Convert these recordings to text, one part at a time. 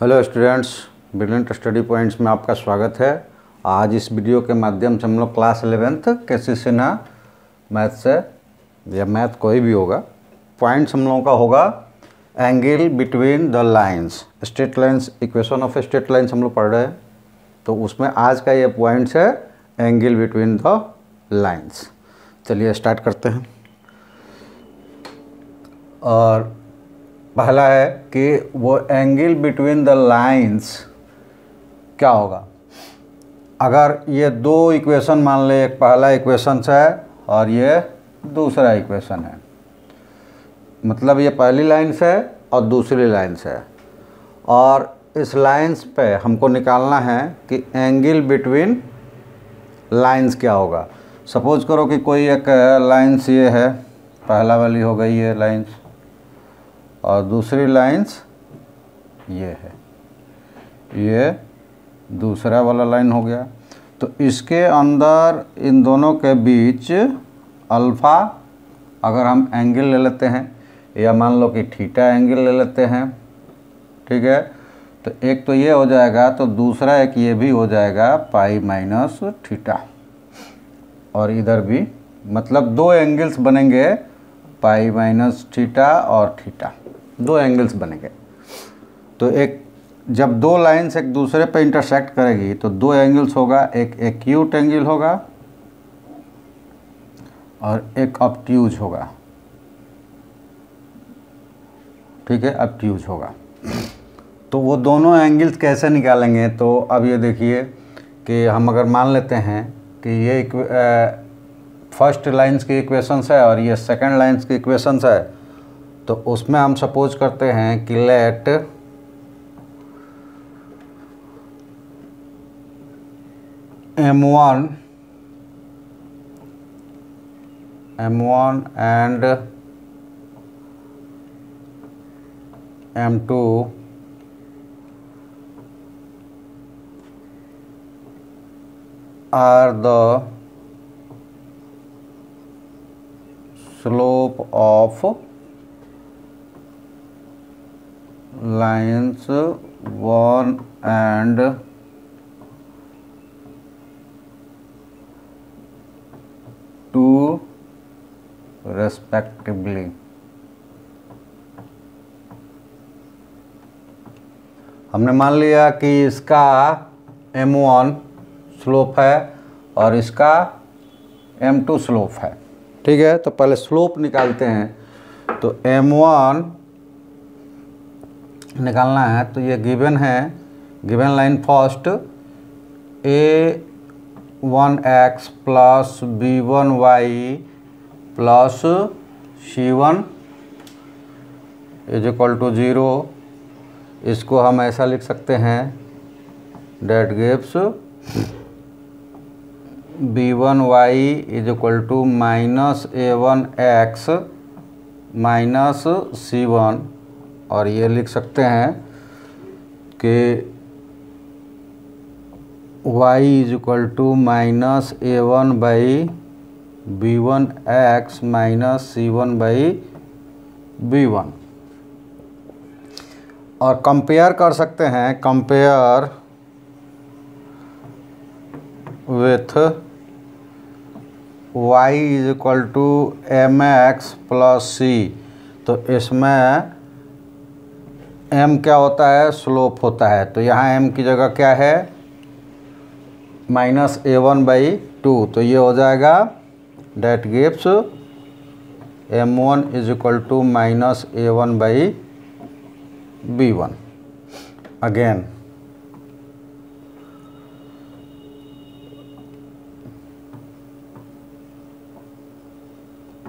Hello students brilliant study points में आपका स्वागत है। आज इस वीडियो के माध्यम से हम लोग क्लास एलेवेंथ कैसे ना मैथ से या मैथ कोई भी होगा पॉइंट्स हम लोगों का होगा angle between the lines straight lines equation of straight lines हम लोग पढ़ रहे हैं। तो उसमें आज का ये पॉइंट्स है एंगल बिटवीन द लाइंस चलिए स्टार्ट करते हैं। और पहला है कि वो एंगल बिटवीन द लाइंस क्या होगा? अगर ये दो इक्वेशन मान ले, एक पहला इक्वेशन है और ये दूसरा इक्वेशन है। मतलब ये पहली लाइन्स है और दूसरी लाइन्स है। और इस लाइन्स पे हमको निकालना है कि एंगल बिटवीन लाइंस क्या होगा। सपोज़ करो कि कोई एक लाइन्स ये है, पहला वाली हो गई ये लाइन्स और दूसरी लाइन्स ये है। ये दूसरा वाला लाइन हो गया। तो इसके अंदर इन दोनों के बीच अल्फ़ा, अगर हम एंगल ले लेते हैं, या मान लो कि थीटा एंगल ले लेते हैं, ठीक है? तो एक तो ये हो जाएगा तो दूसरा एक ये भी हो जाएगा, पाई माइनस थीटा। और इधर भी मतलब दो एंगल्स बनेंगे, पाई माइनस थीटा और थीटा। दो एंगल्स बनेंगे। तो एक, जब दो लाइंस एक दूसरे पर इंटरसेक्ट करेगी तो दो एंगल्स होगा, एक एक्यूट एंगल होगा, और एक अपट्यूज होगा। ठीक है अपट्यूज होगा। तो वो दोनों एंगल्स कैसे निकालेंगे? तो अब ये देखिए कि हम अगर मान लेते हैं कि ये फ़र्स्ट लाइंस की इक्वेशंस है और ये सेकंड लाइंस की इक्वेशंस है तो उसमें हम सपोज़ करते हैं कि let M one M one and M two are the slope of lines 1 and 2 respectively. हमने मान लिया कि इसका m1 स्लोप है और इसका m2 स्लोप है। ठीक है? तो पहले स्लोप निकालते हैं। तो m1 निकालना है तो ये गिवन है, given line first, A one X plus B one Y plus C one is equal to zero. इसको हम ऐसा लिख सकते हैं, that gives B one Y is equal to minus A one X minus C one. और ये लिख सकते हैं कि y is equal to minus A one by B one X minus C one by B one और compare कर सकते हैं compare with y is equal to M X plus C तो इसमें m क्या होता है? स्लोप होता है। तो यहाँ एम की जगह क्या है? Minus A one by two तो ये हो जाएगा that gives M one is equal to minus A one by B one again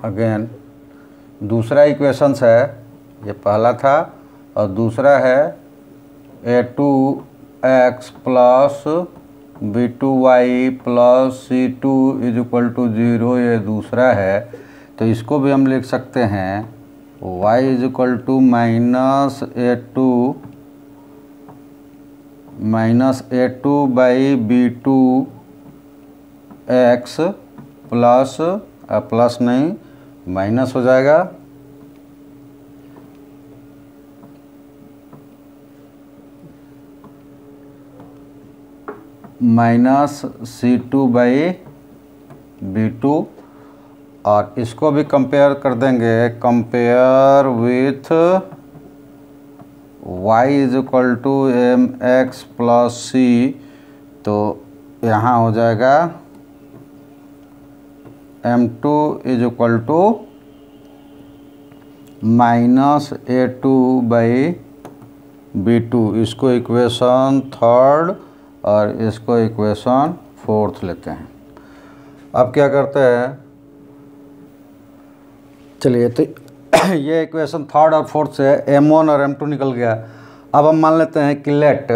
again दूसरा इक्वेशंस है। ये पहला था। और दूसरा है A two X plus B two Y plus C two is equal to zero ये दूसरा है। तो इसको भी हम लिख सकते हैं। Y is equal to minus A two minus A two by B two X plus plus नहीं माइनस हो जाएगा। Minus C two by B two और इसको भी कंपेयर कर देंगे। Compare with y is equal to M X plus C तो यहाँ हो जाएगा। M two is equal to minus A two by B two इसको इक्वेशन थर्ड और इसको इक्वेशन फोर्थ लेते हैं। अब क्या करते हैं? चलिए तो ये इक्वेशन थर्ड और फोर्थ से एम वन और एम टू निकल गया। अब हम मान लेते हैं कि let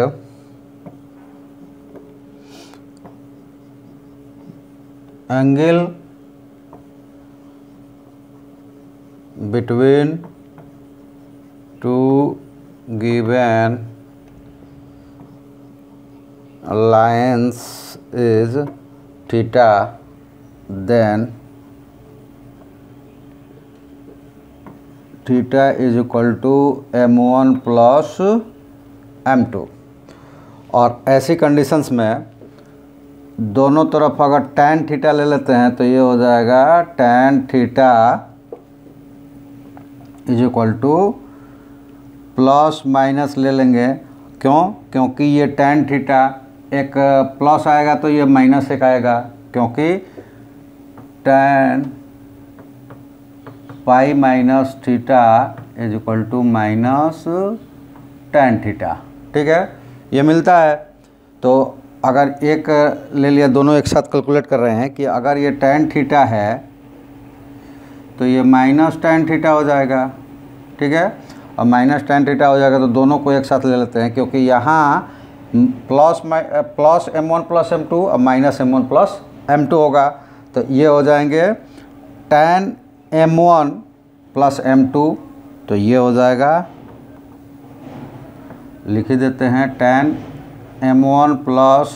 angle between two given lines is theta, then theta is equal to m1 plus m2 और ऐसी कंडीशंस में दोनों तरफ़ अगर tan थीटा ले लेते हैं तो ये हो जाएगा tan theta is equal to plus minus ले लेंगे। क्यों? क्योंकि ये टेन थीटा एक प्लस आएगा तो ये माइनस एक आएगा, क्योंकि tan pi minus theta is equal to minus tan theta ठीक है? ये मिलता है। तो अगर एक ले लिया, दोनों एक साथ कैलकुलेट कर रहे हैं कि अगर ये टेन थीटा है तो ये माइनस टेन थीटा हो जाएगा, ठीक है? और माइनस टेन थीटा हो जाएगा तो दोनों को एक साथ ले लेते हैं, क्योंकि यहाँ plus plus M one plus M two और minus M one plus M two होगा। तो ये हो जाएँगे tan M one plus M two तो ये हो जाएगा। लिख देते हैं tan M one plus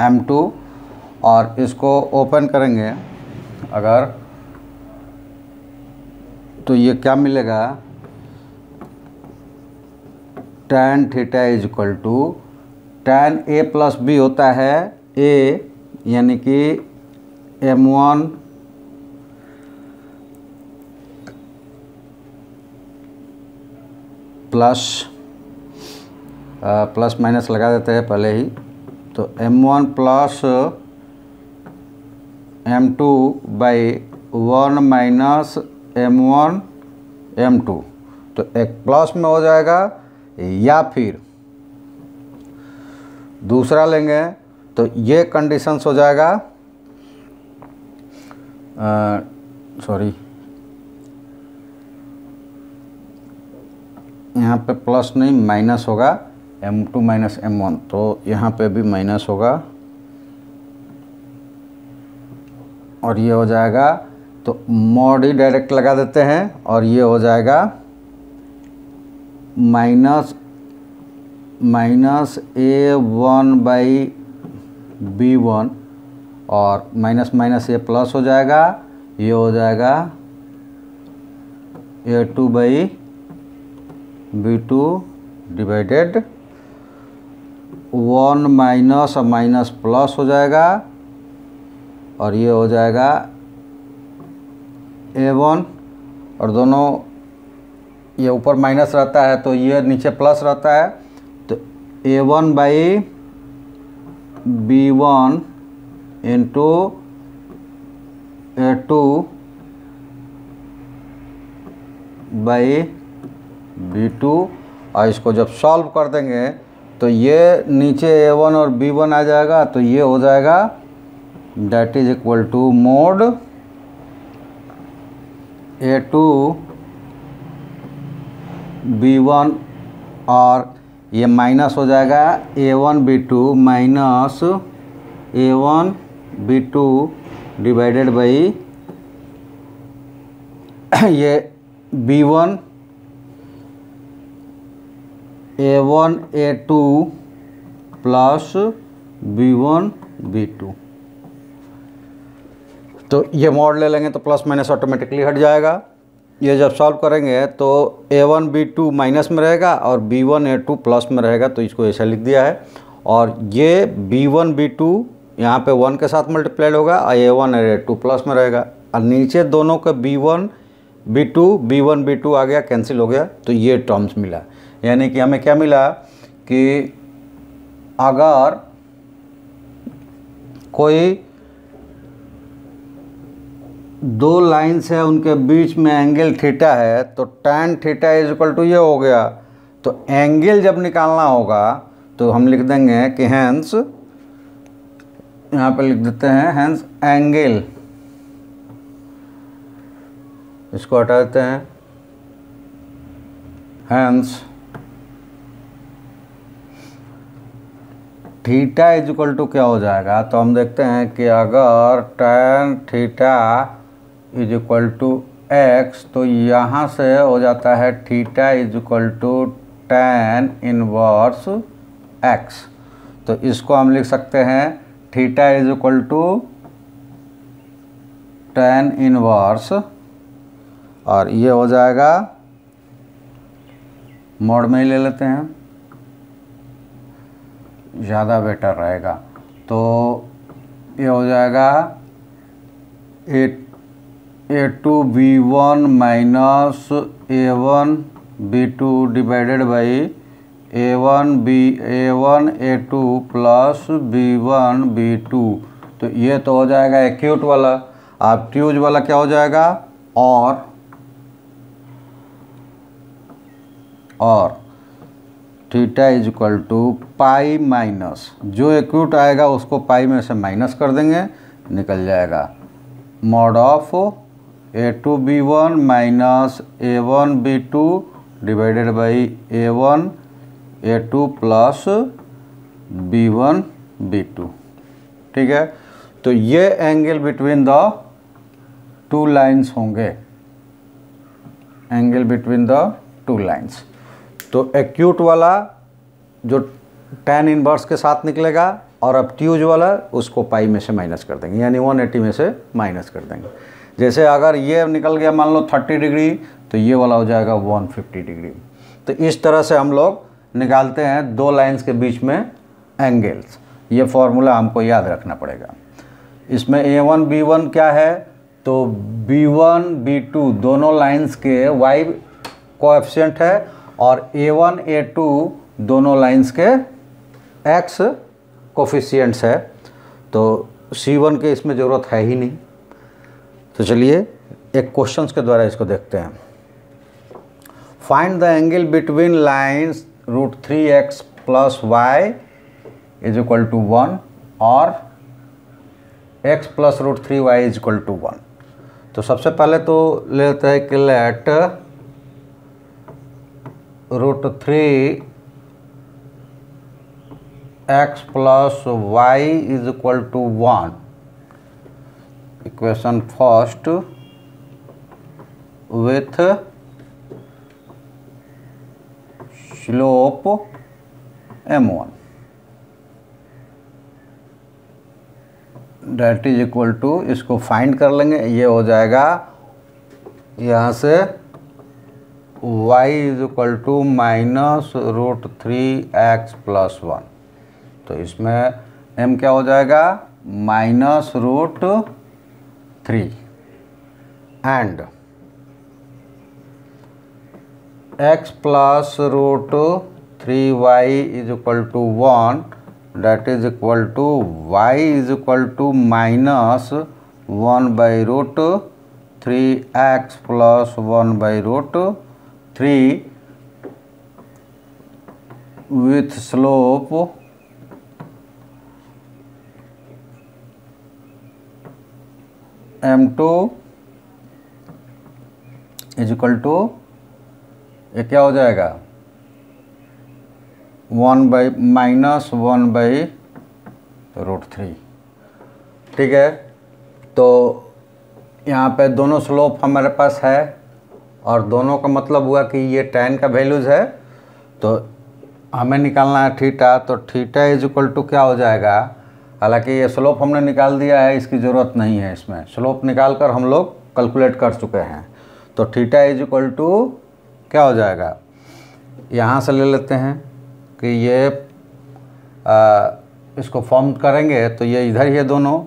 M two और इसको ओपन करेंगे। अगर तो ये क्या मिलेगा? Tan theta is equal to tan A plus B होता है ए यानी कि M one plus plus minus लगा देते हैं पहले ही। तो M one plus M two by one minus M one M two तो एक प्लस में हो जाएगा या फिर दूसरा लेंगे तो ये कंडीशंस हो जाएगा सॉरी यहाँ पे प्लस नहीं माइनस होगा M two minus M one तो यहाँ पे भी माइनस होगा, और ये हो जाएगा तो मॉड ही डायरेक्ट लगा देते हैं, और ये हो जाएगा minus minus A one by B one और माइनस माइनस ए प्लस हो जाएगा, ये हो जाएगा A two by B two divided one minus और माइनस प्लस हो जाएगा और ये हो जाएगा ए वन और दोनों ये ऊपर माइनस रहता है तो ये नीचे प्लस रहता है। A one by B one into A two by B two और इसको जब सॉल्व कर देंगे तो ये नीचे ए वन और बी वन आ जाएगा तो ये हो जाएगा that is equal to mod A two B one और ये माइनस हो जाएगा A one B two minus A one B two divided by ये B one, A one, A two plus B one, B two. तो ये mod ले लेंगे तो प्लस माइनस ऑटोमेटिकली हट जाएगा। ये जब सॉल्व करेंगे तो A one B two minus में रहेगा और B one A two plus में रहेगा तो इसको ऐसा लिख दिया है। और ये बी वन बी टू यहाँ पर वन के साथ मल्टीप्लाइड होगा और A one A two plus में रहेगा। और नीचे दोनों का B one B two B one B two आ गया कैंसिल हो गया तो ये टर्म्स मिला। यानी कि हमें क्या मिला कि अगर कोई दो लाइन्स है, उनके बीच में एंगल थीटा है तो tan theta is equal to ये हो गया। तो एंगल जब निकालना होगा तो हम लिख देंगे कि हैंस यहाँ पे लिख देते हैं हैंस एंगल इसको हटा देते हैं। Hence theta is equal to क्या हो जाएगा? तो हम देखते हैं कि अगर tan theta is equal to X तो यहाँ से हो जाता है theta is equal to tan inverse X तो इसको हम लिख सकते हैं theta is equal to tan inverse और ये हो जाएगा मोड में ही ले लेते हैं, ज़्यादा बेटर रहेगा। तो ये हो जाएगा A A two B one minus A one B two divided by A one B A one A two plus B one B two तो ये तो हो जाएगा एक्यूट वाला। अब ट्यूज वाला क्या हो जाएगा? और और। Theta is equal to pi minus जो एक्यूट आएगा, उसको पाई में से माइनस कर देंगे, निकल जाएगा। Mod of A two B one minus A one B two divided by A one A two plus B one B two ठीक है? तो ये angle between the two lines होंगे। Angle between the two lines तो acute वाला जो tan inverse के साथ निकलेगा और अब ट्यूज वाला उसको पाई में से माइनस कर देंगे। यानी 180 में से माइनस कर देंगे। जैसे अगर ये निकल गया, मान लो 30 डिग्री तो ये वाला हो जाएगा 150 डिग्री। तो इस तरह से हम लोग निकालते हैं दो लाइंस के बीच में एंगल्स। ये फॉर्मूला हमको याद रखना पड़ेगा। इसमें ए वन बी वन क्या है? तो बी वन बी टू दोनों लाइंस के वाई कोएफिशिएंट है और ए वन ए टू दोनों लाइंस के एक्स कोफिशियंट्स है। तो सी वन के इसमें ज़रूरत है ही नहीं। तो चलिए एक क्वेश्चंस के द्वारा इसको देखते हैं। Find the angle between lines root three X plus Y is equal to one और X plus root three Y is equal to one तो सबसे पहले तो लेते हैं कि let root three X plus Y is equal to one equation first with slope M one that is equal to इसको find कर लेंगे, ये हो जाएगा यहाँ से y is equal to minus root three X plus one तो इसमें m क्या हो जाएगा? Minus root three and x plus root three Y is equal to one that is equal to y is equal to minus 1 by root 3x plus 1 by root 3 with slope m2 is equal to ये क्या हो जाएगा? One by minus one by root three ठीक है? तो यहाँ पे दोनों स्लोप हमारे पास है और दोनों का मतलब हुआ कि ये टेन का वैल्यूज़ है। तो हमें निकालना है थीटा तो थीटा इज़ इक्वल टू क्या हो जाएगा? हालाँकि ये स्लोप हमने निकाल दिया है इसकी ज़रूरत नहीं है इसमें। स्लोप निकाल कर हम लोग कैलकुलेट कर चुके हैं। तो थीटा इज़ इक्वल टू क्या हो जाएगा? यहाँ से ले लेते हैं कि ये आ, इसको फॉर्म करेंगे तो ये इधर ही है दोनों।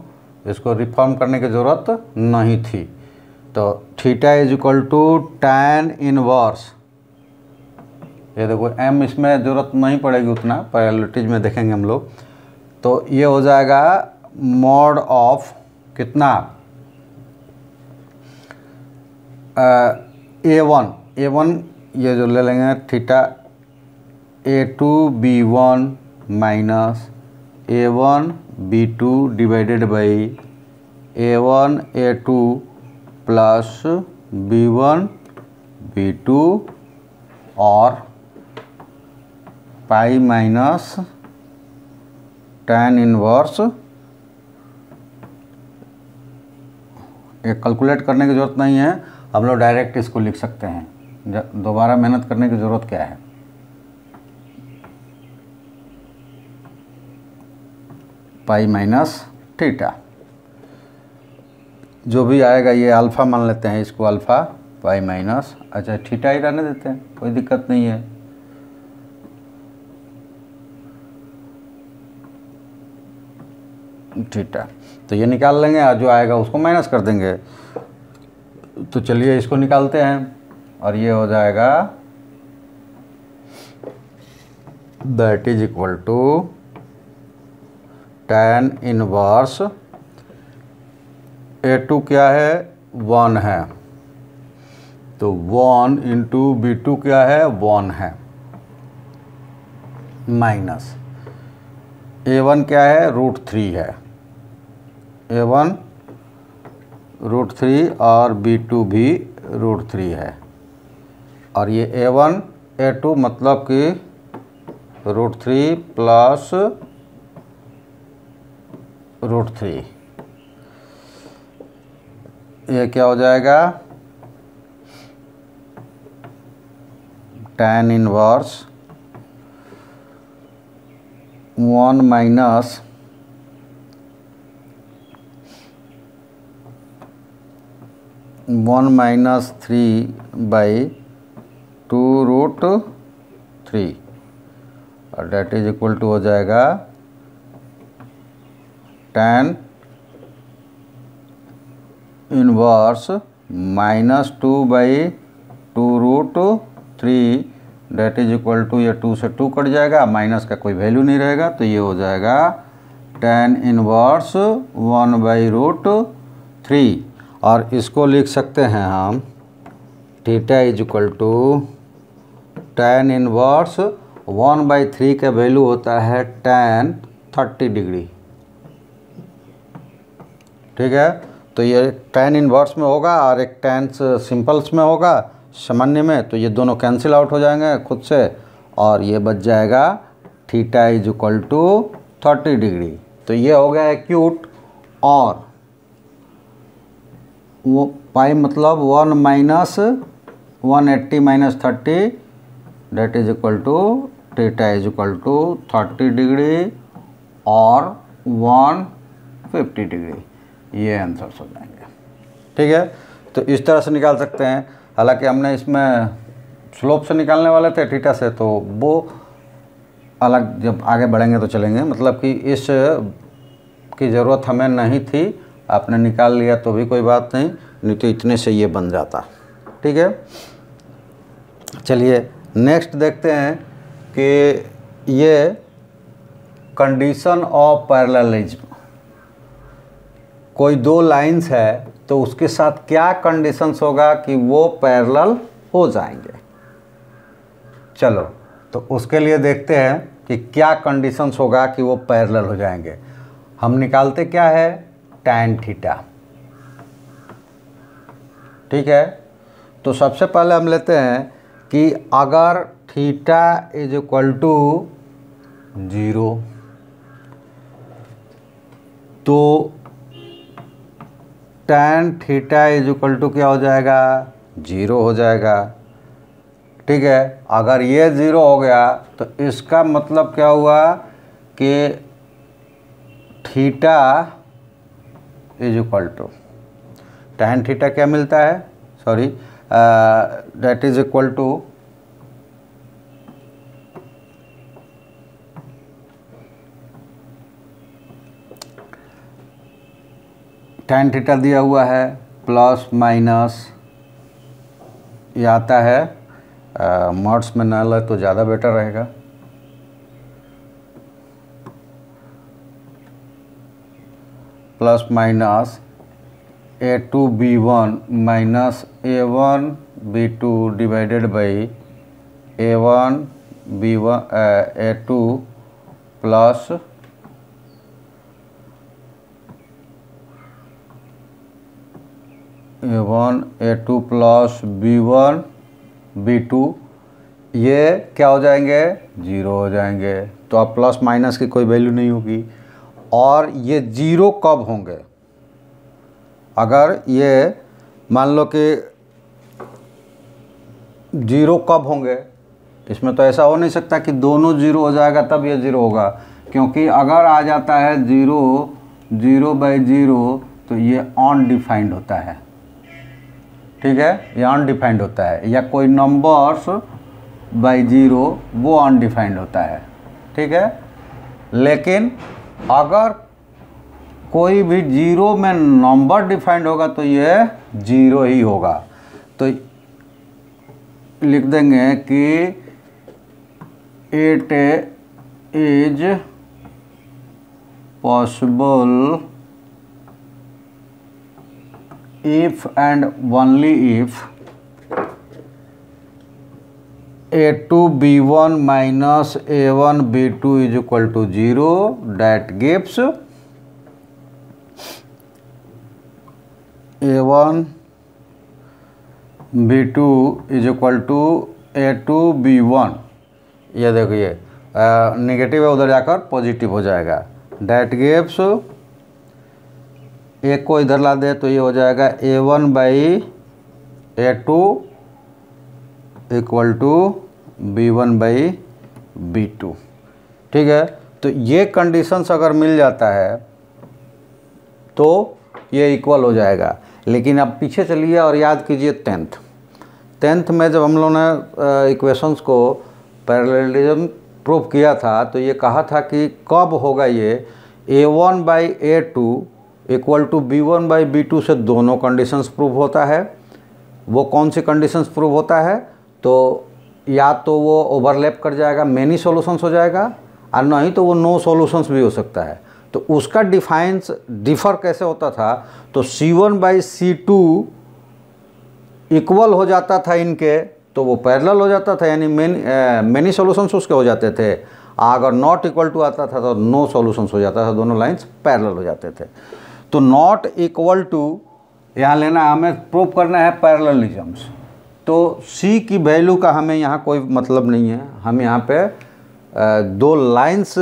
इसको रिफॉर्म करने की ज़रूरत नहीं थी। तो theta is equal to tan inverse ये देखो एम इसमें ज़रूरत नहीं पड़ेगी उतना पैरेललिटीज में देखेंगे हम लोग। तो ये हो जाएगा मोड ऑफ़ कितना? ए वन ए वन ये जो ले लेंगे theta A two B one minus A one B two divided by A one A two plus B one B two और पाई माइनस टेन इनवर्स ये calculate करने की ज़रूरत नहीं है। हम लोग डायरेक्ट इसको लिख सकते हैं। दोबारा मेहनत करने की ज़रूरत क्या है? पाई माइनस थीटा जो भी आएगा, ये अल्फ़ा मान लेते हैं, इसको अल्फ़ा पाई माइनस अच्छा थीटा ही रहने देते हैं, कोई दिक्कत नहीं है। थीटा तो ये निकाल लेंगे, और जो आएगा उसको माइनस कर देंगे। तो चलिए इसको निकालते हैं, और ये हो जाएगा that is equal to tan inverse A two क्या है? वन है। तो वन इंटू बी टू क्या है? वन है। माइनस ए वन क्या है? रूट थ्री है। ए वन रूट थ्री और बी टू भी रूट थ्री है। और ये ए वन ए टू मतलब कि root three plus root three ये क्या हो जाएगा? Tan inverse one minus one minus three by two root three. और डेट इज़ इक्वल टू हो जाएगा tan inverse minus two by two root three. That is equal to ये two से two cut जाएगा, माइनस का कोई value नहीं रहेगा तो ये हो जाएगा tan inverse one by root three. और इसको लिख सकते हैं हम, theta is equal to tan inverse one by three का वैल्यू होता है टेन थर्टी डिग्री। ठीक है? तो ये टेन इनवर्स में होगा और एक टेन सिंपल्स में होगा, सामान्य में तो ये दोनों कैंसिल आउट हो जाएँगे खुद से और ये बच जाएगा theta is equal to thirty degree. तो ये हो गया एक्यूट और वो पाई मतलब one minus one eighty minus thirty that is equal to theta is equal to thirty degree और वन फिफ्टी डिग्री ये आंसर्स हो जाएँगे ठीक है? तो इस तरह से निकाल सकते हैं। हालाँकि हमने इसमें स्लोप से निकालने वाले थे टीटा से तो वो अलग जब आगे बढ़ेंगे तो चलेंगे। मतलब कि इस की ज़रूरत हमें नहीं थी। आपने निकाल लिया तो भी कोई बात नहीं नहीं तो इतने से ये बन जाता। ठीक है? चलिए नेक्स्ट देखते हैं कि ये कंडीशन ऑफ़ पैरलिज्म कोई दो लाइंस है तो उसके साथ क्या कंडीशंस होगा कि वो पैरेलल हो जाएँगे? चलो तो उसके लिए देखते हैं कि क्या कंडीशंस होगा कि वो पैरेलल हो जाएँगे। हम निकालते क्या है? टैन थीटा ठीक है? तो सबसे पहले हम लेते हैं कि अगर theta is equal to zero तो tan theta is equal to क्या हो जाएगा? ज़ीरो हो जाएगा। ठीक है? अगर ये ज़ीरो हो गया तो इसका मतलब क्या हुआ कि theta is equal to tan theta क्या मिलता है? Sorry that is equal to tan theta दिया हुआ है प्लस माइनस ये आता है uh, मॉड्स में ना है तो ज़्यादा बेटर रहेगा। Plus minus a two b one minus a one b two divided by a one b one a two plus a one a two plus b one b two ये क्या हो जाएँगे? ज़ीरो हो जाएँगे। तो अब plus minus की कोई वैल्यू नहीं होगी। और ये ज़ीरो कब होंगे? अगर ये मान लो कि ज़ीरो कब होंगे, इसमें तो ऐसा हो नहीं सकता कि दोनों ज़ीरो हो जाएगा, तब ये ज़ीरो होगा। क्योंकि अगर आ जाता है ज़ीरो ज़ीरो बाई ज़ीरो तो ये अनडिफाइंड होता है। ठीक है? ये अनडिफाइंड होता है। या कोई नंबर्स बाई ज़ीरो, वो अनडिफाइंड होता है। ठीक है? लेकिन अगर कोई भी ज़ीरो में नंबर डिफाइंड होगा तो ये ज़ीरो ही होगा। तो लिख देंगे कि it is possible if and only if a2 b1 minus a1 b2 is equal to 0 that gives a1 b2 is equal to a2 b1 ये देखिए नेगेटिव है उधर जाकर पॉजिटिव हो जाएगा. डैट गिव्स एक को इधर ला दे तो ये हो जाएगा a one by a two equal to b one by b two ठीक है? तो ये कंडीशंस अगर मिल जाता है तो ये इक्वल हो जाएगा। लेकिन अब पीछे चलिए और याद कीजिए टेंथ टेंथ में जब हम लोगों ने इक्वेशंस को पैरेललिज्म प्रूव किया था तो ये कहा था कि कब होगा ये a one by a two equal to b one by b two से दोनों कंडीशंस प्रूव होता है। वो कौन सी कंडीशंस प्रूव होता है? तो या तो वो ओवरलैप कर जाएगा मैनी सॉल्यूशंस हो जाएगा, और नहीं तो वो नो सॉल्यूशंस भी हो सकता है। तो उसका डिफाइंस डिफ़र कैसे होता था? तो c one by c two equal हो जाता था इनके तो वो पैरेलल हो जाता था, यानी मेनी मैनी सॉल्यूशंस उसके हो जाते थे। अगर नॉट इक्वल टू आता था तो नो सॉल्यूशंस हो जाता था, दोनों लाइंस पैरेलल हो जाते थे। तो नॉट इक्वल टू यहाँ लेना, हमें प्रूव करना है पैरेललिज्म्स तो सी की वैल्यू का हमें यहाँ कोई मतलब नहीं है। हम यहाँ पे दो लाइंस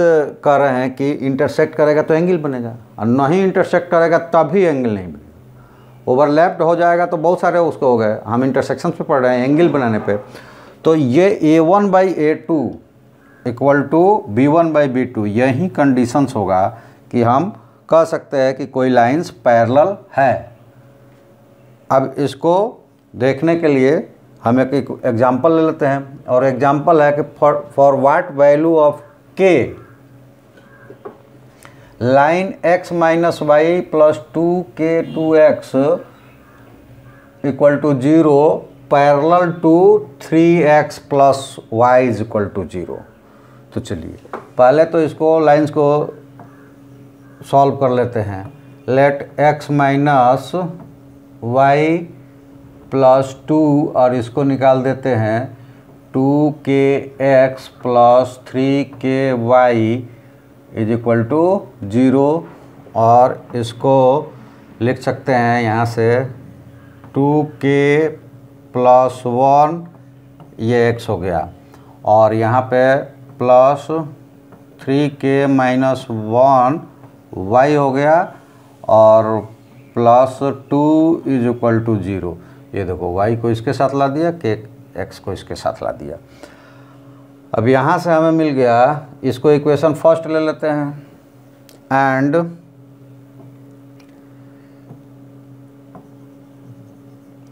कर रहे हैं कि इंटरसेक्ट करेगा तो एंगल बनेगा और नहीं इंटरसेक्ट करेगा तभी एंगल नहीं बनेगा। ओवरलैप्ड हो जाएगा तो बहुत सारे उसको हो गए। हम इंटरसेक्शन पे पढ़ रहे हैं एंगल बनाने पे। तो ये a one by a two equal to b one by b two यही कंडीशंस होगा कि हम कह सकते हैं कि कोई लाइंस पैरेलल है। अब इसको देखने के लिए हम एक एग्जांपल ले लेते हैं। और एग्जांपल है कि for for what value of k line x minus y plus two k two x equal to zero parallel to three x plus y is equal to zero तो चलिए, पहले तो इसको लाइंस को सॉल्व कर लेते हैं। Let x minus y plus two और इसको निकाल देते हैं। Two k x plus three k y is equal to zero और इसको लिख सकते हैं यहाँ से। टू के प्लस वन, ये एक्स हो गया। और यहाँ पे plus three k minus one, y हो गया और plus two is equal to zero. ये देखो वाई को इसके साथ ला दिया के एक्स को इसके साथ ला दिया। अब यहाँ से हमें मिल गया, इसको इक्वेशन फ़र्स्ट ले लेते हैं एंड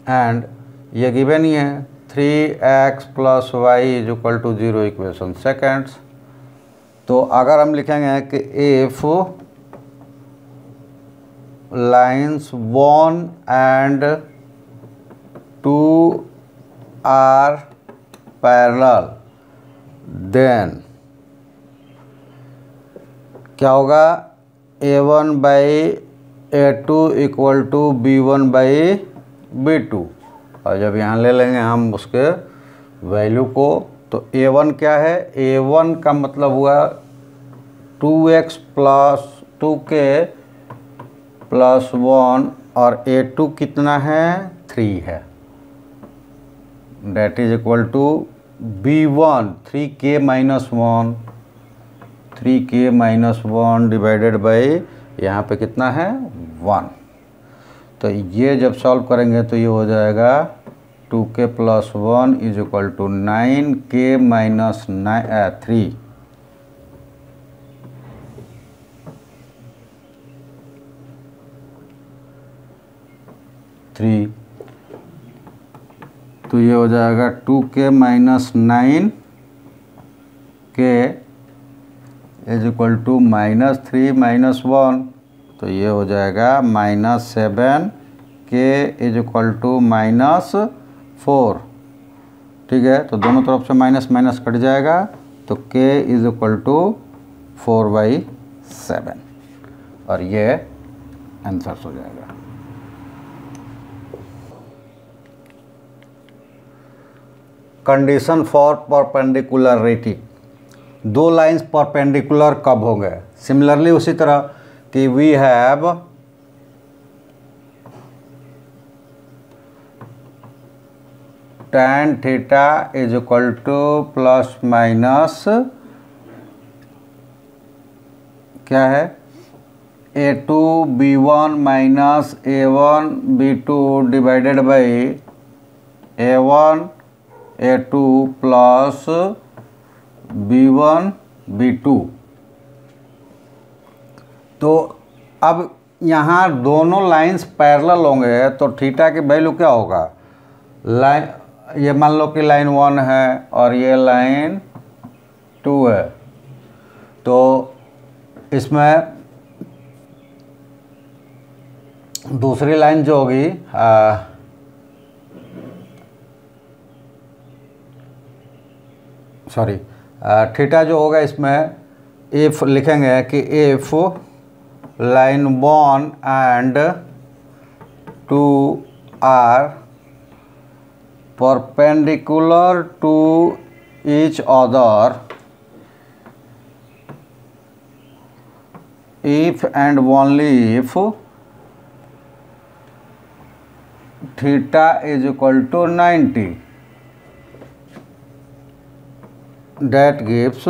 एंड ये गिवन ही है three x plus y is equal to zero equation seconds तो अगर हम लिखेंगे कि if lines 1 and 2 are parallel. Then, क्या होगा? A one by a two equal to b one by b two और जब यहाँ ले लेंगे हम उसके वैल्यू को तो ए वन क्या है? ए वन का मतलब हुआ two x plus two k plus one और ए टू कितना है? थ्री है। That is equal to b one three k minus one three k minus one divided by यहाँ पे कितना है? वन तो ये जब सॉल्व करेंगे तो ये हो जाएगा two k plus one is equal to nine k minus nine three three तो ये हो जाएगा two k minus nine k is equal to minus three minus one. तो ये हो जाएगा minus seven k is equal to minus four. ठीक है तो दोनों तरफ़ से माइनस माइनस कट जाएगा तो K is equal to four by seven. और ये आंसर हो जाएगा। कंडीशन फॉर परपेंडिकुलरिटी दो लाइंस परपेंडिकुलर कब हो गए सिमिलरली उसी तरह कि we have tan theta is equal to plus minus क्या है? A two b one minus a one b two divided by a one a two plus b one b two तो अब यहाँ दोनों लाइंस पैरेलल होंगे तो theta की value क्या होगा? लाइन ये मान लो कि लाइन वन है और ये लाइन टू है। तो इसमें दूसरी लाइन जो होगी सॉरी थीटा जो होगा इसमें इफ़ लिखेंगे कि if line one and two are perpendicular to each other if and only if theta is equal to ninety that gives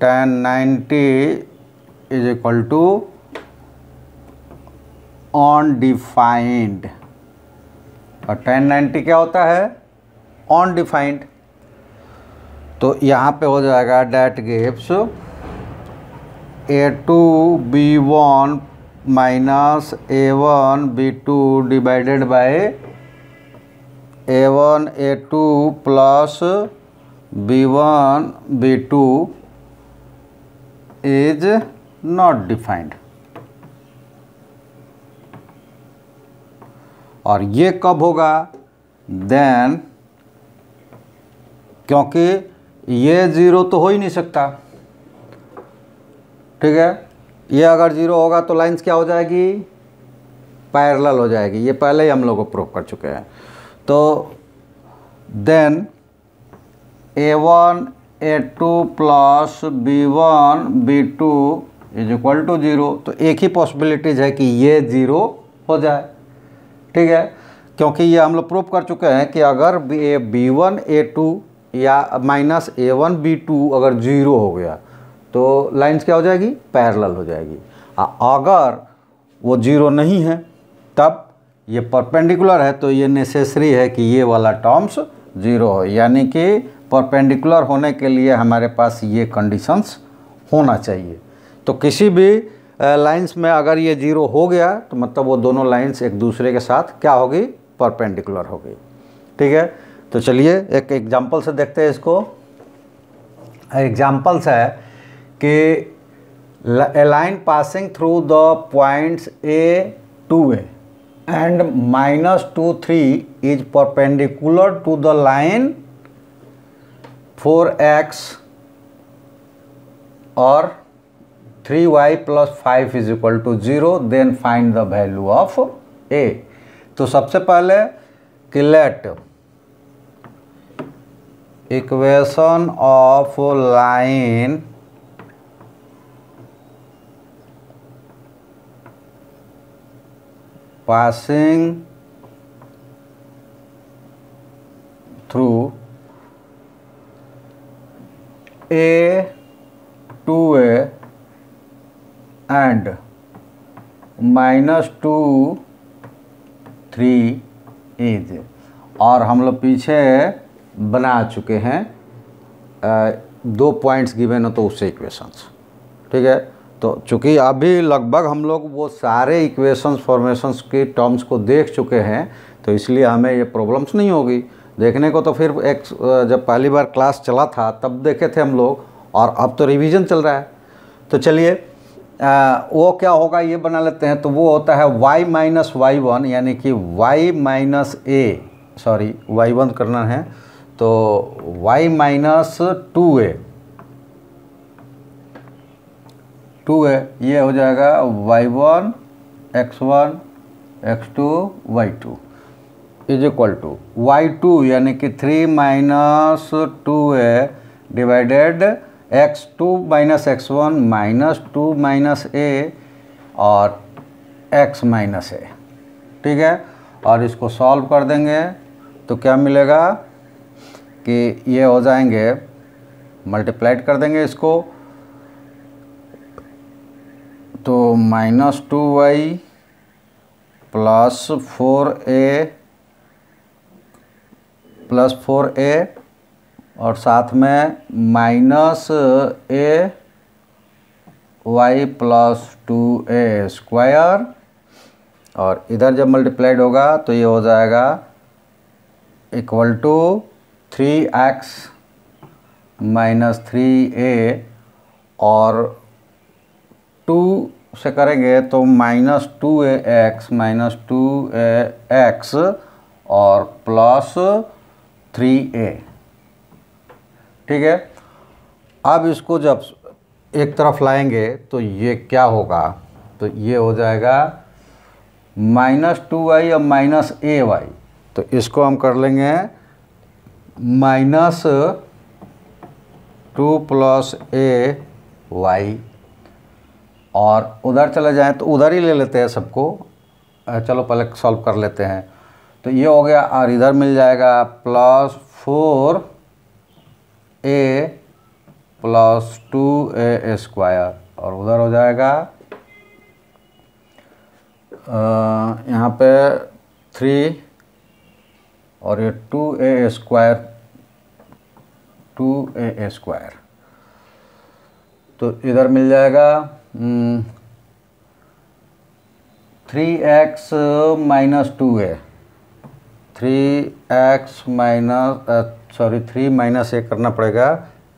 tan 90 is equal to undefined. और tan 90 क्या होता है? Undefined. तो यहाँ पे हो जाएगा that gives a two b one minus a one b two divided by a one a two plus b1 b2 is not defined. और ये कब होगा? देन क्योंकि ये ज़ीरो तो हो ही नहीं सकता। ठीक है? ये अगर ज़ीरो होगा तो लाइंस क्या हो जाएगी? पैरल हो जाएगी। ये पहले ही हम लोग प्रूव कर चुके हैं। तो then a one a two plus b one b two is equal to zero तो एक ही पॉसिबिलिटीज़ है कि ये ज़ीरो हो जाए। ठीक है? क्योंकि ये हम लोग प्रूव कर चुके हैं कि अगर a b one a two या minus a one b two अगर ज़ीरो हो गया तो लाइंस क्या हो जाएगी? पैरेलल हो जाएगी। आ, अगर वो ज़ीरो नहीं है तब ये परपेंडिकुलर है तो ये नेसेसरी है कि ये वाला टर्म्स ज़ीरो हो। यानी कि परपेंडिकुलर होने के लिए हमारे पास ये कंडीशंस होना चाहिए। तो किसी भी लाइंस में अगर ये ज़ीरो हो गया तो मतलब वो दोनों लाइंस एक दूसरे के साथ क्या होगी? परपेंडिकुलर होगी। ठीक है? तो चलिए एक एग्जांपल से देखते हैं इसको। एग्जांपल्स है कि a line passing through the points A 2A and minus 2 3 is perpendicular to the line four x और three y plus five is equal to zero, then find the value of a. तो सबसे पहले कि let equation of line passing through A two a and minus two three is और हम लोग पीछे बना चुके हैं दो पॉइंट्स गिवन हो तो उससे इक्वेशंस ठीक है? तो चूँकि अभी लगभग हम लोग वो सारे इक्वेशंस फॉर्मेशंस के टर्म्स को देख चुके हैं तो इसलिए हमें ये प्रॉब्लम्स नहीं होगी। देखने को तो फिर एक जब पहली बार क्लास चला था, तब देखे थे हम लोग, और अब तो रिवीजन चल रहा है। तो चलिए वो क्या होगा ये बना लेते हैं। तो वो होता है y माइनस वाई वन यानी कि y minus A sorry Y one करना है। तो y minus two A two A ये हो जाएगा Y one X one X two Y two is equal to Y two यानी कि three minus two A divided X two minus X one minus two minus A और x minus a ठीक है? और इसको सॉल्व कर देंगे तो क्या मिलेगा? कि ये हो जाएँगे मल्टीप्लाइड कर देंगे इसको। तो minus two y plus four a plus four a और साथ में minus a y plus two a square. और इधर जब मल्टीप्लाइड होगा तो ये हो जाएगा equal to three x minus three a. और टू से करेंगे तो minus two a x minus two a x और प्लस थ्री ए। ठीक है? अब इसको जब एक तरफ़ लाएँगे तो ये क्या होगा? तो ये हो जाएगा माइनस टू वाई और माइनस ए वाई। तो इसको हम कर लेंगे minus two plus a y. और उधर चले जाएँ तो उधर ही ले लेते हैं सबको। चलो पहले सॉल्व कर लेते हैं। तो ये हो गया, और इधर मिल जाएगा plus four a plus two a square और उधर हो जाएगा यहाँ पे थ्री और ये two a square two a square तो इधर मिल जाएगा थ्री एक्स माइनस टू है three x minus sorry three minus a करना पड़ेगा।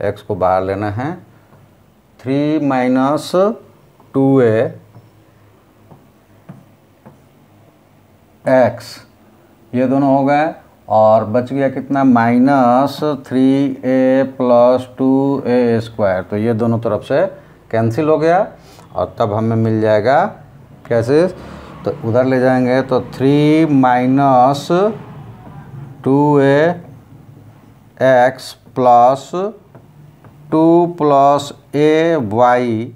एक्स को बाहर लेना है। Three minus two a x ये दोनों हो गए। और बच गया कितना? Minus three a plus two a square तो ये दोनों तरफ़ से कैंसिल हो गया। और तब हमें मिल जाएगा कैसे तो उधर ले जाएँगे तो three minus two a x plus two plus a y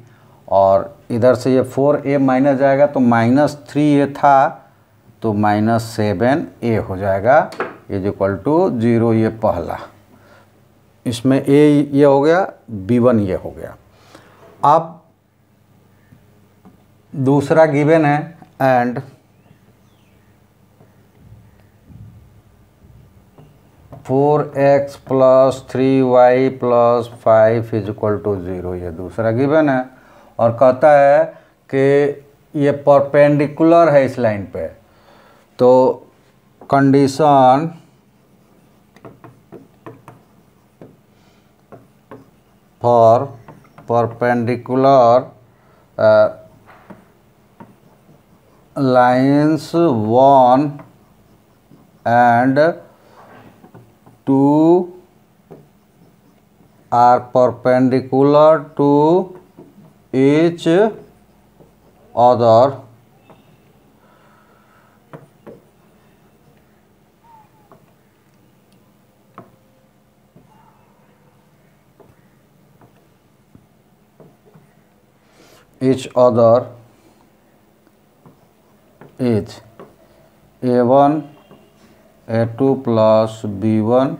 और इधर से ये फोर ए माइनस जाएगा तो माइनस थ्री ए था तो माइनस सेवन ए हो जाएगा। इज़ इक्वल टू ज़ीरो ये पहला। इसमें ए ये हो गया, बी वन ये हो गया। अब दूसरा गिवन है, and four x plus three y plus five is equal to zero, ये दूसरा गिवन है। और कहता है कि ये परपेंडिकुलर है इस लाइन पे। तो condition for perpendicular lines 1 and 2 are perpendicular to each other each other is a1 a2 plus b1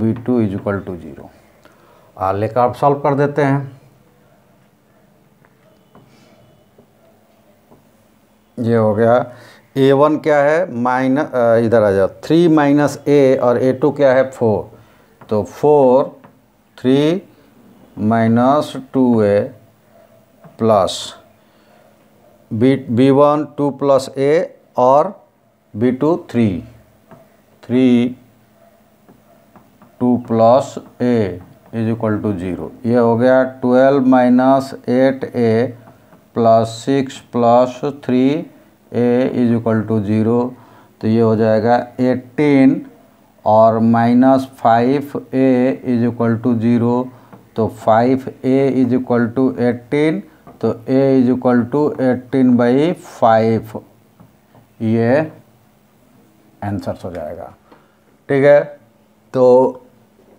b2 is equal to zero लेकर आप सॉल्व कर देते हैं। ये हो गया। ए वन क्या है? माइनस इधर आ जाओ। थ्री माइनस ए और ए टू क्या है? फोर तो four three minus two a plus b b one two plus a और b two three three two plus a is equal to zero ये हो गया twelve minus eight a plus six plus three a is equal to zero तो ये हो जाएगा eighteen और minus five a is equal to zero तो five a is equal to eighteen तो a is equal to eighteen by five ये answer हो जाएगा. ठीक है? तो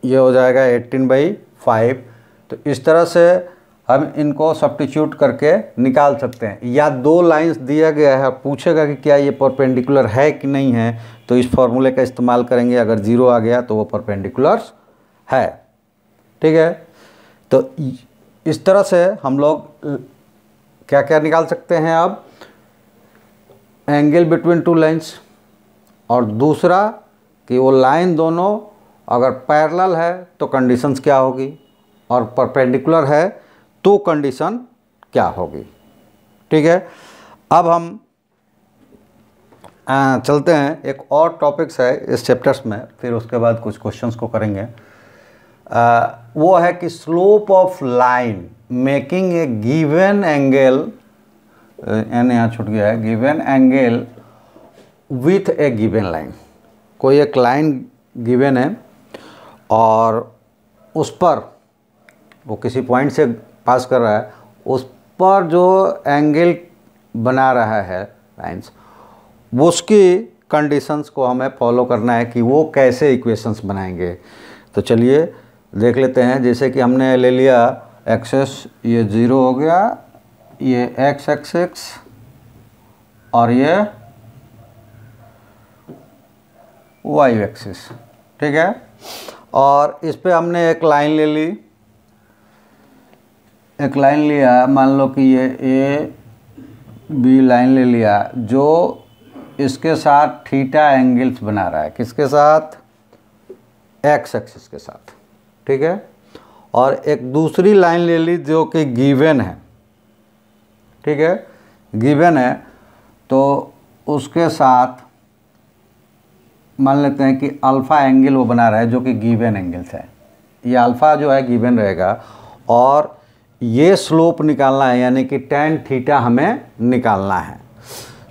ये हो जाएगा एट्टीन बाई फाइव तो इस तरह से हम इनको सब्टीट्यूट करके निकाल सकते हैं। या दो लाइंस दिया गया है पूछेगा कि क्या ये परपेंडिकुलर है कि नहीं है? तो इस फॉर्मूले का इस्तेमाल करेंगे, अगर ज़ीरो आ गया तो वो परपेंडिकुलर है। ठीक है? तो इस तरह से हम लोग क्या क्या निकाल सकते हैं अब? एंगल बिटवीन टू लाइंस और दूसरा कि वो लाइन दोनों अगर पैरेलल है तो कंडीशंस क्या होगी? और परपेंडिकुलर है तो कंडीशन क्या होगी? ठीक है? अब हम चलते हैं। एक और टॉपिक्स है इस चैप्टर्स में फिर उसके बाद कुछ क्वेश्चंस को करेंगे। आ, वो है कि slope of line making a given angle an यहाँ छूट गया है given angle with a given line कोई एक लाइन गिवन है और उस पर वो किसी पॉइंट से पास कर रहा है, उस पर जो एंगल बना रहा है लाइंस, उसकी कंडीशंस को हमें फॉलो करना है कि वो कैसे इक्वेशंस बनाएँगे। तो चलिए देख लेते हैं, जैसे कि हमने ले लिया, एक्सेस ये ज़ीरो हो गया, ये एक्स एक्स एक्स और ये वाई एक्सिस ठीक है? और इस पे हमने एक लाइन ले ली। एक लाइन लिया, मान लो कि ये ए बी लाइन ले लिया, जो इसके साथ थीटा एंगल्स बना रहा है। किसके साथ? एक्स एक्सिस के साथ, ठीक है? और एक दूसरी लाइन ले ली, जो कि गिवन है, ठीक है? गिवन है तो उसके साथ मान लेते हैं कि अल्फ़ा एंगल वो बना रहा है जो कि गिवन एंगल्स है। ये अल्फ़ा जो है गिवन रहेगा और ये स्लोप निकालना है, यानी कि टेन थीटा हमें निकालना है।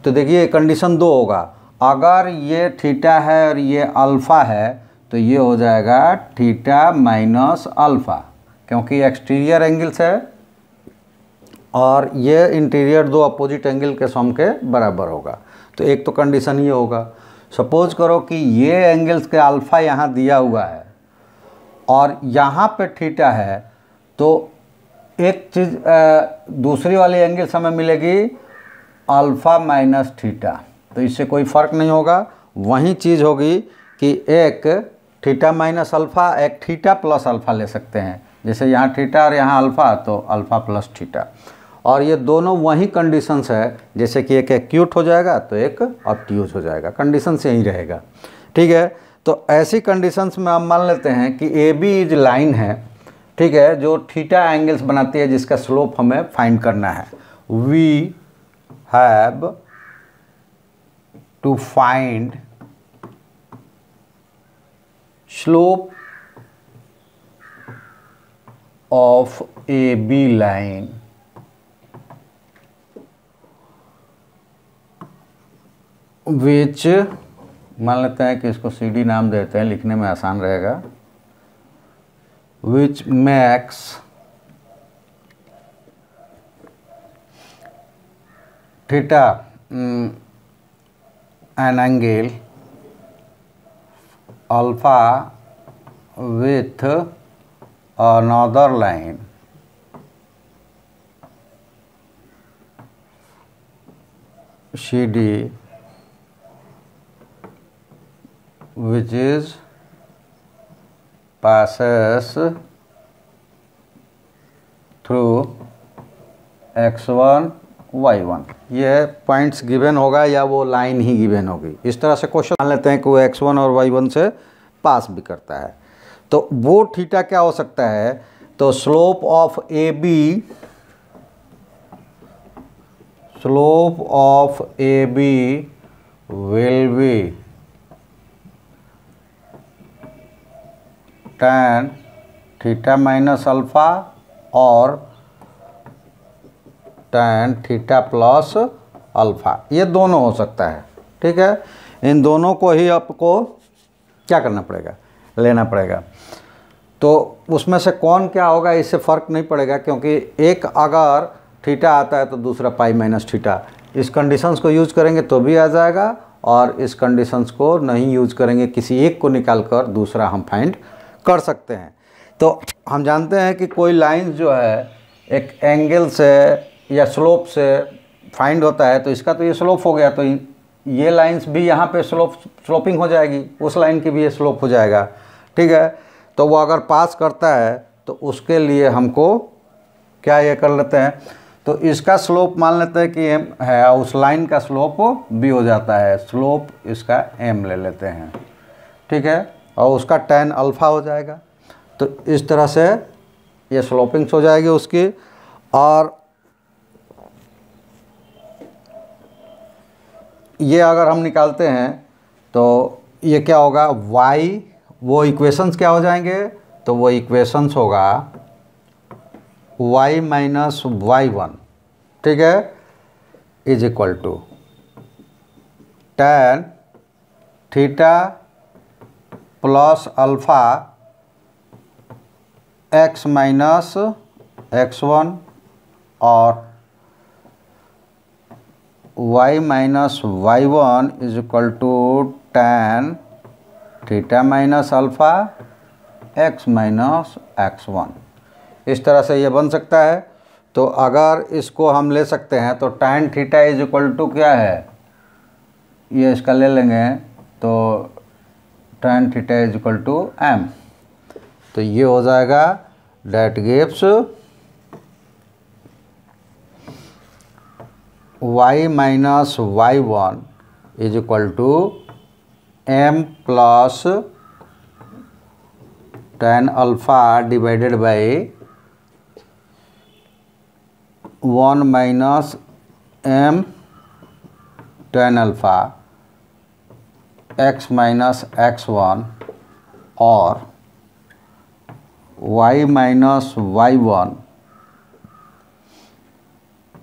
तो देखिए कंडीशन दो होगा। अगर ये थीटा है और ये अल्फ़ा है तो ये हो जाएगा थीटा माइनस अल्फ़ा क्योंकि एक्सटीरियर एंगल्स है और ये इंटीरियर दो अपोजिट एंगल के सम के बराबर होगा। तो एक तो कंडीशन ये होगा। सपोज़ करो कि ये एंगल्स के अल्फ़ा यहाँ दिया हुआ है और यहाँ पे थीटा है तो एक चीज़ दूसरी वाली एंगल हमें मिलेगी अल्फ़ा माइनस थीटा। तो इससे कोई फ़र्क नहीं होगा। वही चीज़ होगी कि एक थीटा माइनस अल्फ़ा, एक थीटा प्लस अल्फ़ा ले सकते हैं। जैसे यहाँ थीटा और यहाँ अल्फ़ा तो अल्फ़ा प्लस थीटा। और ये दोनों वही कंडीशंस है, जैसे कि एक एक्यूट हो जाएगा तो एक ऑप्टियूज हो जाएगा। कंडीशन से ही रहेगा। ठीक है? तो ऐसी कंडीशंस में हम मान लेते हैं कि ए बी इज़ लाइन है, ठीक है? जो थीटा एंगल्स बनाती है, जिसका स्लोप हमें फाइंड करना है। We have to find slope of a b line which मान लेते हैं कि इसको सी डी नाम देते हैं, लिखने में आसान रहेगा। Which makes theta an angle alpha with another line. CD which is passes through x1 y1 ये पॉइंट्स गिवन होगा या वो लाइन ही गिवन होगी? इस तरह से क्वेश्चन मान लेते हैं कि वो x1 और y1 से पास भी करता है। तो वो थीटा क्या हो सकता है? तो slope of a b slope of a b will be tan theta minus alpha और टेन थीटा प्लस अल्फ़ा ये दोनों हो सकता है, ठीक है? इन दोनों को ही आपको क्या करना पड़ेगा? लेना पड़ेगा। तो उसमें से कौन क्या होगा, इससे फ़र्क नहीं पड़ेगा, क्योंकि एक अगर थीटा आता है तो दूसरा पाई माइनस थीटा इस कंडीशंस को यूज़ करेंगे तो भी आ जाएगा और इस कंडीशंस को नहीं यूज़ करेंगे, किसी एक को निकाल कर दूसरा हम फाइंड कर सकते हैं। तो हम जानते हैं कि कोई लाइन जो है, एक एंगल से या स्लोप से फाइंड होता है तो इसका तो ये स्लोप हो गया तो ये लाइंस भी यहाँ पे स्लोप स्लोपिंग हो जाएगी, उस लाइन की भी ये स्लोप हो जाएगा। ठीक है? तो वो अगर पास करता है तो उसके लिए हमको क्या ये कर लेते हैं? तो इसका स्लोप मान लेते हैं कि एम है उस लाइन का स्लोप भी हो जाता है। स्लोप इसका एम ले लेते हैं। ठीक है? और उसका टेन अल्फ़ा हो जाएगा। तो इस तरह से ये स्लोपिंग्स हो जाएगी उसकी। और ये अगर हम निकालते हैं तो ये क्या होगा? y, वो इक्वेशंस क्या हो जाएँगे? तो वो इक्वेशंस होगा y माइनस वाई वन ठीक है? Is equal to tan theta plus alpha x minus x one और y minus y one is equal to tan theta minus alpha x minus x one. इस तरह से ये बन सकता है। तो अगर इसको हम ले सकते हैं तो tan theta is equal to क्या है? ये इसका ले लेंगे। तो tan theta is equal to m तो ये हो जाएगा that gives y minus y one is equal to m plus tan alpha divided by one minus m tan alpha x minus x one और y minus y one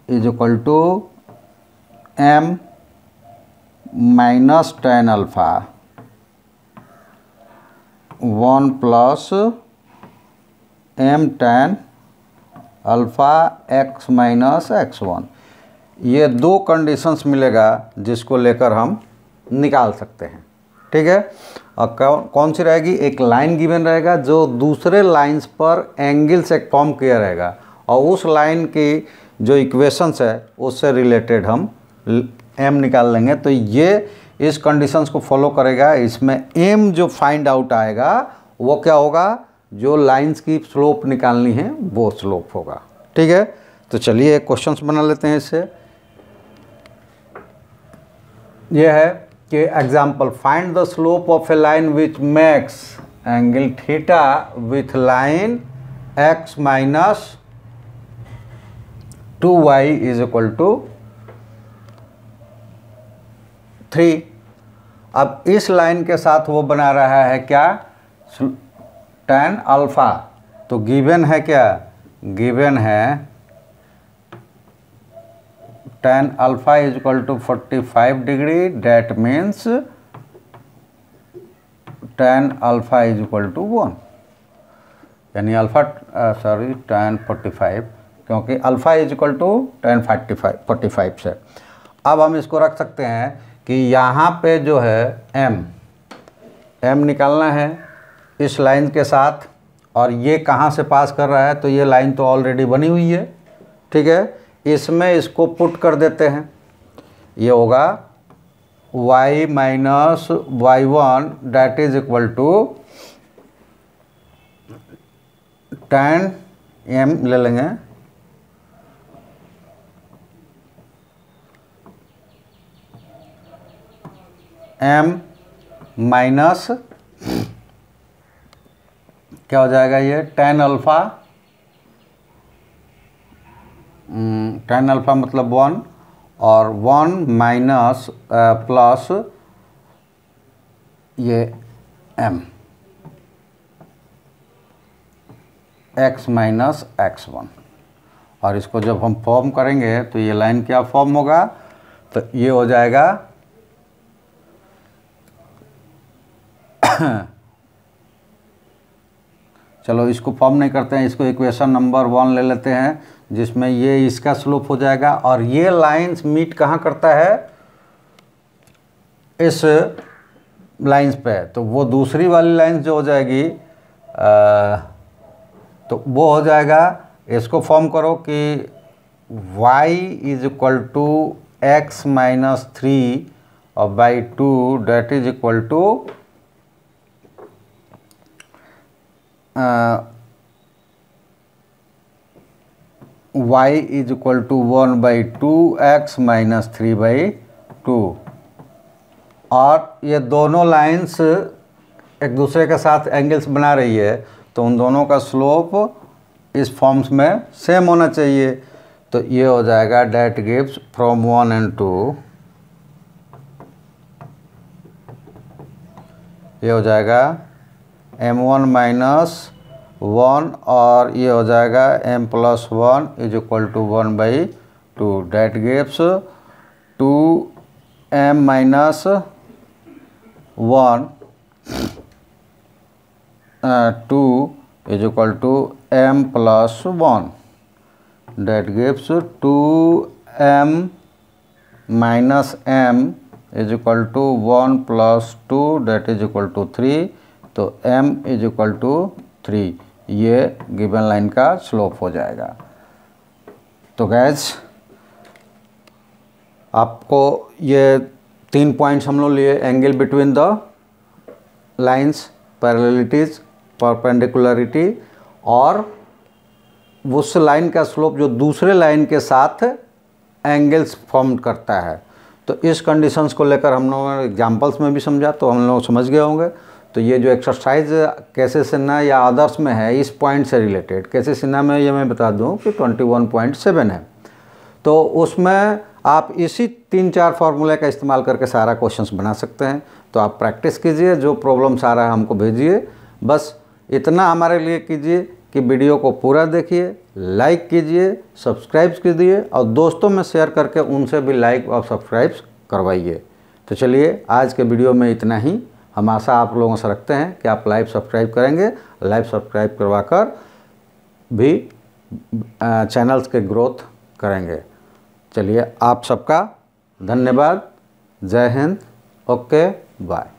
is equal to m minus tan alpha one plus m tan alpha x minus x one ये दो conditions मिलेगा जिसको लेकर हम निकाल सकते हैं। ठीक है? और कौन सी रहेगी? एक लाइन गिवन रहेगा जो दूसरे लाइंस पर एंगल से कम किया रहेगा। और उस लाइन की जो इक्वेशंस है, उससे रिलेटेड हम एम निकाल लेंगे। तो ये इस कंडीशंस को फॉलो करेगा। इसमें एम जो फाइंड आउट आएगा, वो क्या होगा? जो लाइंस की स्लोप निकालनी है, वो स्लोप होगा। ठीक है? तो चलिए क्वेश्चन बना लेते हैं इससे। यह है कि example find the slope of a line which makes angle theta with line x minus two y is equal to three अब इस लाइन के साथ वो बना रहा है क्या? टेन अल्फ़ा तो गिवन है क्या? गिवन है tan alpha is equal to 45 degree, that means tan alpha is equal to 1 यानी alpha sorry tan forty five क्योंकि alpha is equal to tan forty five forty five से। अब हम इसको रख सकते हैं कि यहाँ पे जो है एम एम निकालना है इस लाइन के साथ, और ये कहाँ से पास कर रहा है तो ये लाइन तो ऑलरेडी बनी हुई है, ठीक है? इसमें इसको पुट कर देते हैं। ये होगा y minus y one that is equal to tan m ले लेंगे। एम माइनस क्या हो जाएगा ये? टेन अल्फ़ा टेन अल्फ़ा मतलब वन और वन माइनस प्लस ये m x minus x one और इसको जब हम फॉर्म करेंगे तो ये लाइन क्या फॉर्म होगा? तो ये हो जाएगा चलो इसको फॉर्म नहीं करते हैं, इसको इक्वेशन नंबर वन ले लेते हैं। जिसमें ये इसका स्लोप हो जाएगा और ये लाइंस मीट कहाँ करता है? इस लाइंस पे। तो वो दूसरी वाली लाइंस जो हो जाएगी आ, तो वो हो जाएगा। इसको फॉर्म करो कि y is equal to x minus three और by two that is equal to y is equal to one by two x minus three by two और ये दोनों लाइंस एक दूसरे के साथ एंगल्स बना रही है तो उन दोनों का स्लोप इस फॉर्म्स में सेम होना चाहिए। तो ये हो जाएगा that gives from one and two ये हो जाएगा एम वन माइनस वन और ये हो जाएगा m plus one is equal to one by two that gives two m minus one two is equal to m plus one that gives two m minus m is equal to one plus two that is equal to three तो m is equal to three ये given line का slope हो जाएगा। तो gas आपको ये तीन points हम लोग लिए angle between the lines parallelities perpendicularity और उस लाइन का स्लोप जो दूसरे लाइन के साथ एंगल्स फॉर्म करता है। तो इस कंडीशंस को लेकर हम लोगों ने एग्जाम्पल्स में भी समझा तो हम लोग समझ गए होंगे। तो ये जो एक्सरसाइज कैसे सिन्हा या आदर्श में है, इस पॉइंट से रिलेटेड कैसे सिन्हा में ये मैं बता दूँ कि 21.7 है। तो उसमें आप इसी तीन चार फार्मूले का इस्तेमाल करके सारा क्वेश्चंस बना सकते हैं। तो आप प्रैक्टिस कीजिए, जो प्रॉब्लम सारा है हमको भेजिए। बस इतना हमारे लिए कीजिए कि वीडियो को पूरा देखिए लाइक कीजिए सब्सक्राइब कीजिए और दोस्तों में शेयर करके उनसे भी लाइक और सब्सक्राइब करवाइए। तो चलिए, आज के वीडियो में इतना ही। हम आशा आप लोगों से रखते हैं कि आप लाइव सब्सक्राइब करेंगे, लाइव सब्सक्राइब करवा कर भी चैनल्स के ग्रोथ करेंगे। चलिए आप सबका धन्यवाद। जय हिंद। Okay, bye.